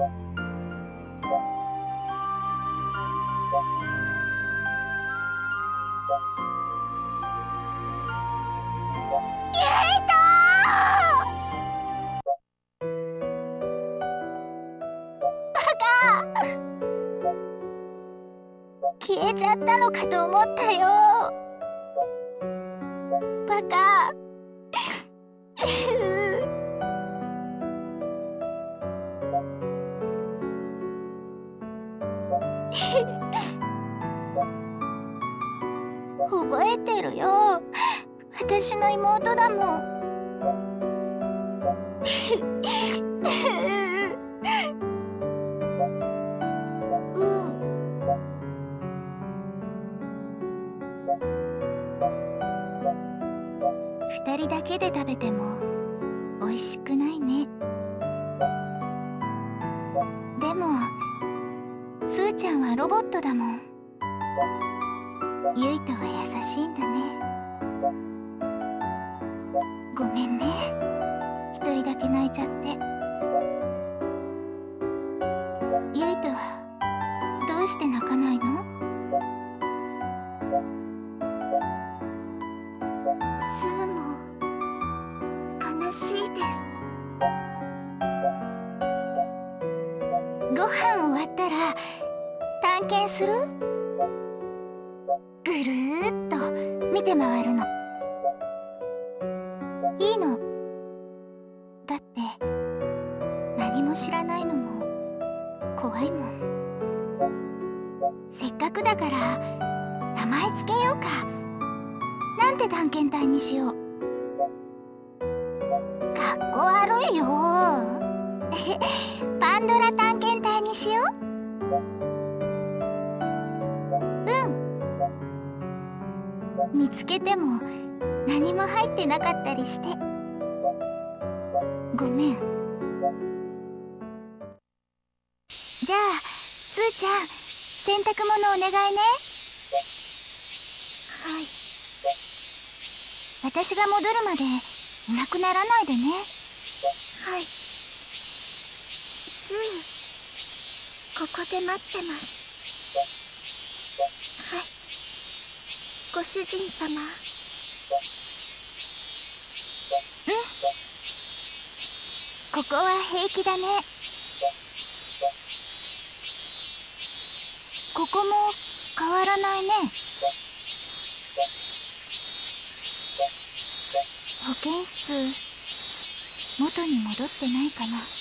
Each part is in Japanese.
消えちゃったのかと思ったよ。覚えてるよ。私の妹だもん。ちゃって。だって何も知らないのも怖いもん。せっかくだから名前つけようか。なんて探検隊にしよう。かっこ悪いよ。パンドラ探検隊にしよう。うん。見つけても何も入ってなかったりして。ごめん。じゃあスーちゃん洗濯物お願いね。はい。私が戻るまでいなくならないでね。はい。すぐここで待ってます。はい。ご主人様。うん？ここは平気だね。ここも変わらないね。保健室元に戻ってないかな。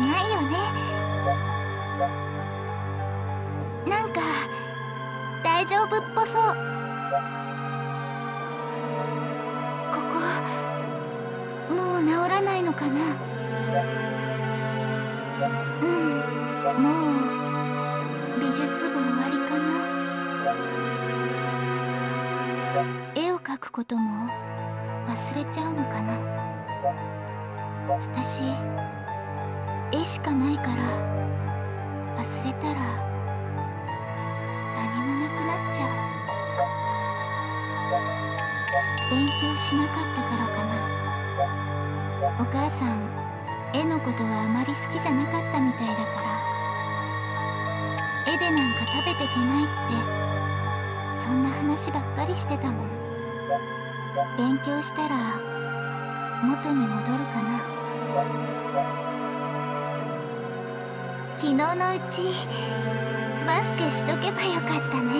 ないよね。なんか大丈夫っぽそう。ここもう治らないのかな。うんもう美術部終わりかな。絵を描くことも忘れちゃうのかな。私。絵しかないから忘れたら何もなくなっちゃう。勉強しなかったからかな。お母さん絵のことはあまり好きじゃなかったみたいだから絵でなんか食べてけないってそんな話ばっかりしてたもん。勉強したら元に戻るかな。昨日のうちバスケしとけばよかったね。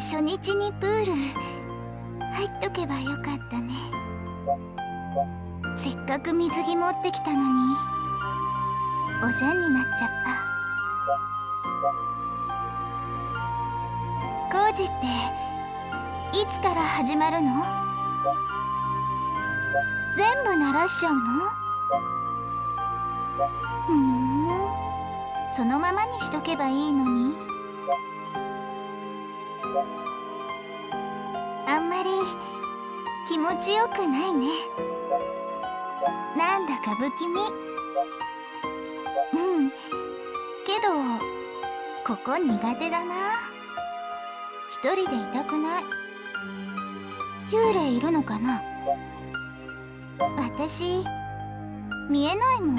初日にプール入っとけばよかったね。せっかく水着持ってきたのにおじゃんになっちゃった。工事っていつから始まるの？全部鳴らしちゃうの？ふん。そのままにしとけばいいのに。あんまり気持ちよくないね。なんだか不気味。うん。けどここ苦手だな。一人でいたくない。幽霊いるのかな？私見えないもん。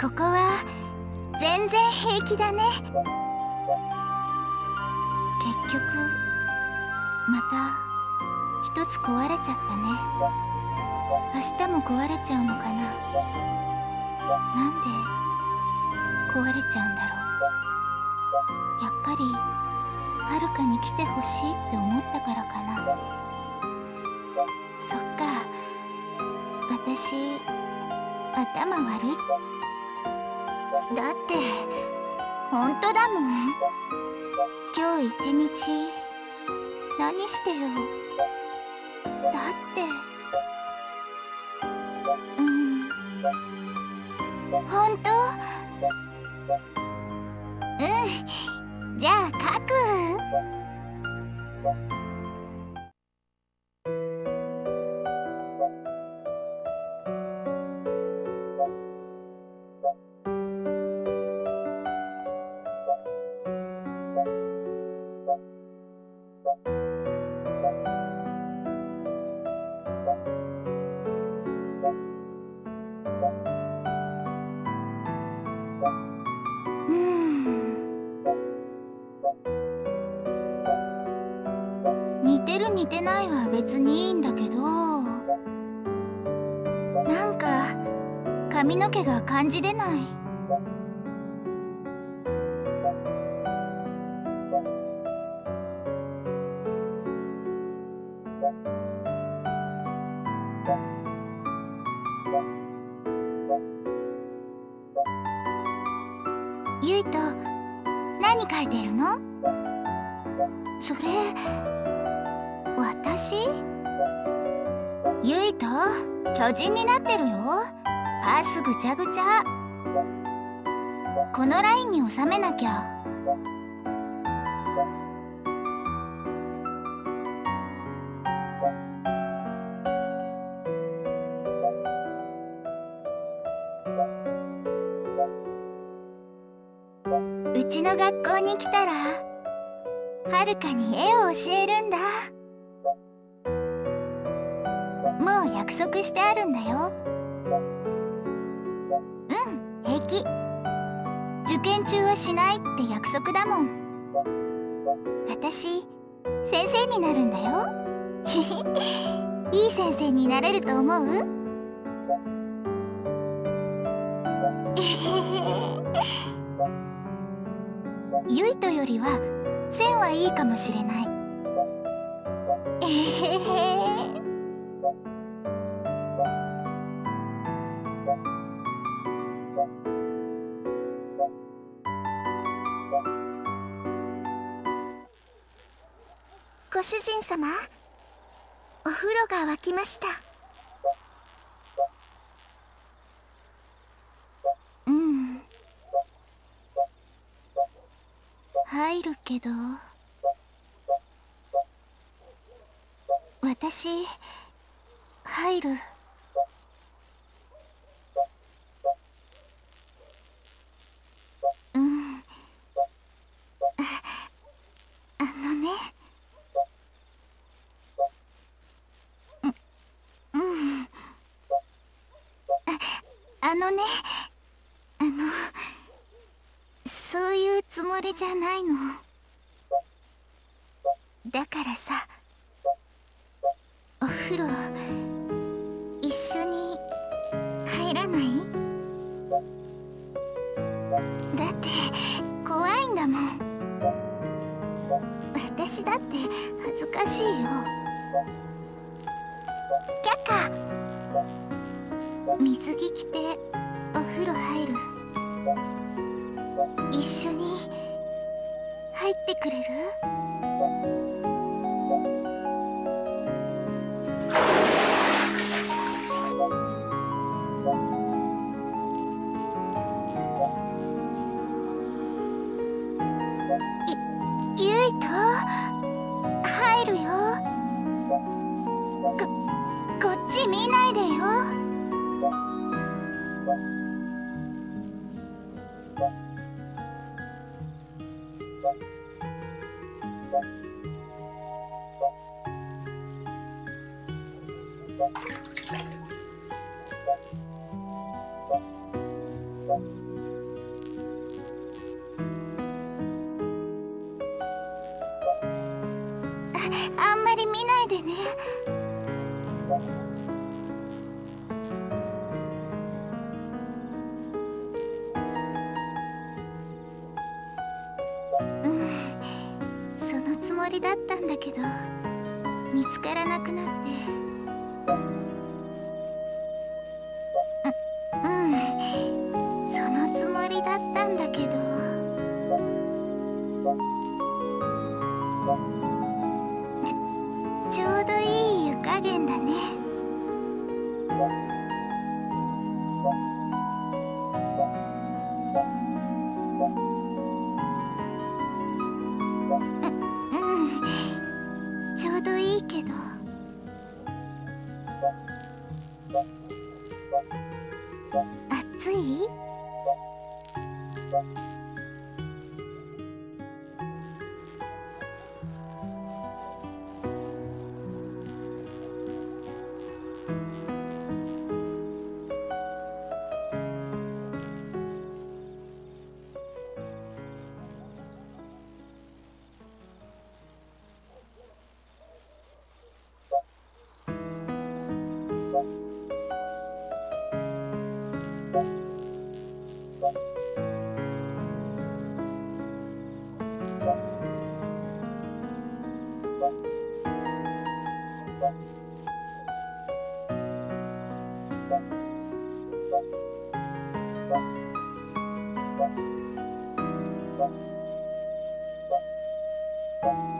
ここは全然平気だね。結局また一つ壊れちゃったね。明日も壊れちゃうのかな。なんで壊れちゃうんだろう。やっぱりはるかに来てほしいって思ったからかな。私頭悪い。だって本当だもん。今日一日何してよ。だって。うん。本当？うん。じゃあ書く。る似てないは別にいいんだけど。なんか髪の毛が感じ出ない。人になってるよ。パスぐちゃぐちゃ。このラインに収めなきゃ。うちの学校に来たらはるかに絵を教えるんだ。約束してあるんだよ。うん平気。受験中はしないって約束だもん。私先生になるんだよ。いい先生になれると思う？ゆいとよりは線はいいかもしれない。ご主人様お風呂が沸きました。うん。入るけど私入るうんああのねううんああのねあのそういうつもりじゃないの。だからさお風呂一緒に入らない？だって怖いんだもん。私だって恥ずかしいよ。却下。水着着て一緒に入ってくれる？ゆゆいと入るよ。ここっち見ないでよ。あ う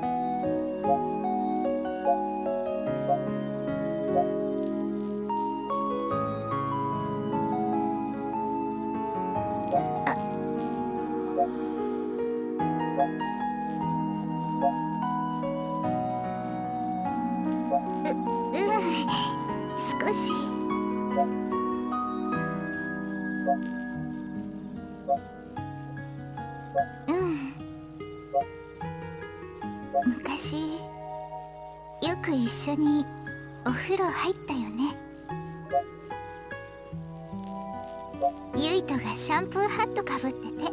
んうん。昔よく一緒にお風呂入ったよね。ゆいとがシャンプーハットかぶってて。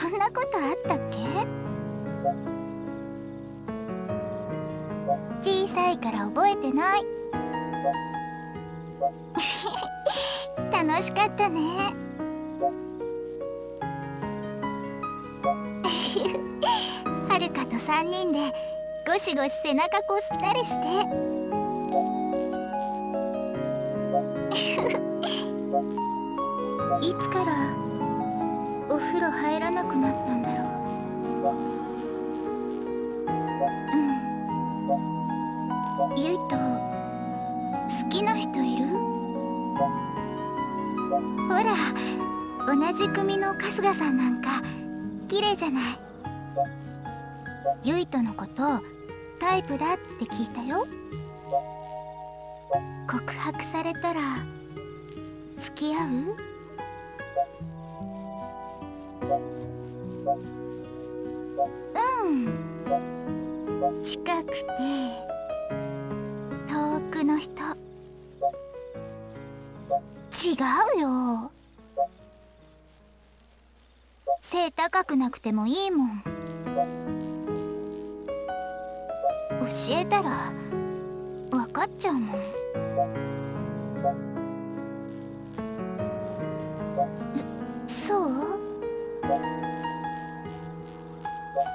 そんなことあったっけ？小さいから覚えてない。楽しかったね。はるかと3人でゴシゴシ背中こすったりして。いつからお風呂入らなくなったんだろう。うん。ゆいと好きな人ほら同じ組の春日さんなんか綺麗じゃない。ゆいとのことタイプだって聞いたよ。告白されたら付き合う？うん。近くて遠くの人。違うよ。背高くなくてもいいもん。教えたら分かっちゃうもん。そそう？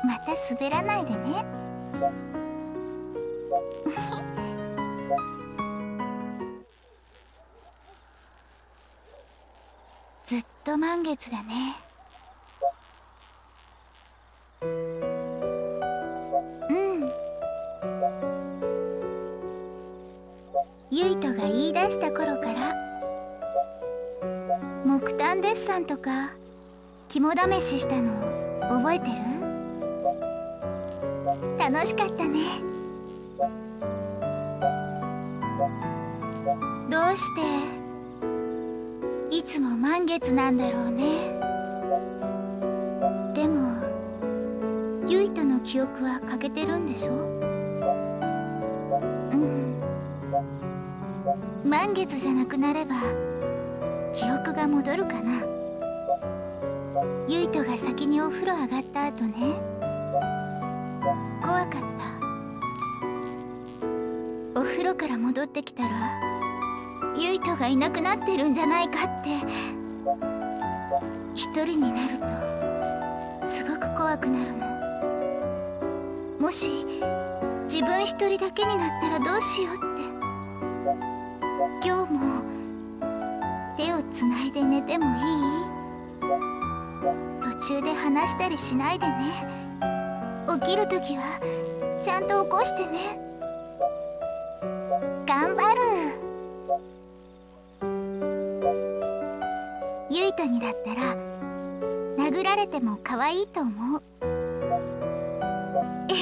また滑らないでね。と満月だね。うん。ゆいとが言い出した頃から木炭デッサンとか肝試ししたの覚えてる？楽しかったね。どうしていつも満月なんだろうね。でもゆいとの記憶は欠けてるんでしょ？うん。満月じゃなくなれば記憶が戻るかな。ゆいとが先にお風呂上がった後ね。怖かった。お風呂から戻ってきたらゆいとがいなくなってるんじゃないかって。一人になるとすごく怖くなるの。もし自分一人だけになったらどうしようって。今日も手をつないで寝てもいい？途中で話したりしないでね。起きるときはちゃんと起こしてね。頑張る。ゆいとにだったら殴られても可愛いと思う。えへへ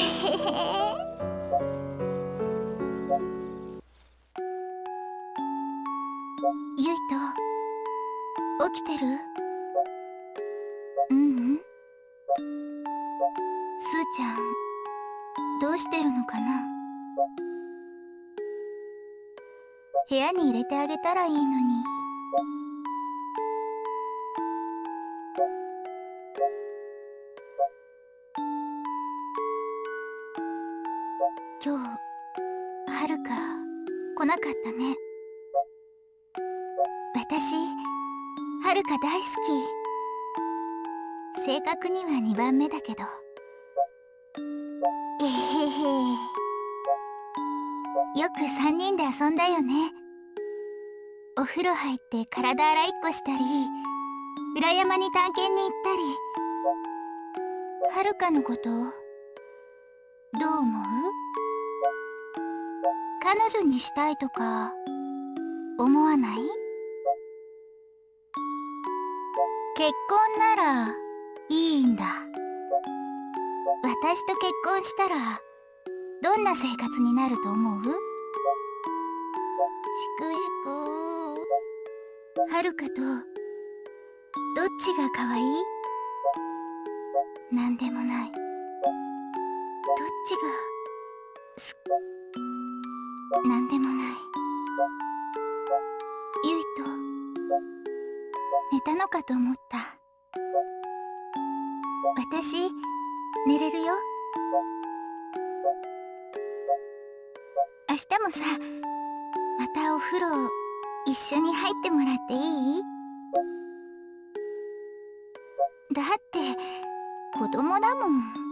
ゆいと起きてる？ううん。すーちゃんどうしてるのかな？部屋に入れてあげたらいいのに。今日はるか来なかったね。私はるか大好き。正確には2番目だけど。えへへ。よく3人で遊んだよね。風呂入って体洗いっこしたり裏山に探検に行ったり。はるかのことどう思う？彼女にしたいとか思わない？結婚ならいいんだ。私と結婚したらどんな生活になると思う？しくしく。はるかとどっちが可愛い？なんでもない。どっちがすなんでもない。ゆいと寝たのかと思った。私寝れるよ。明日もさまたお風呂一緒に入ってもらっていい？だって子供だもん。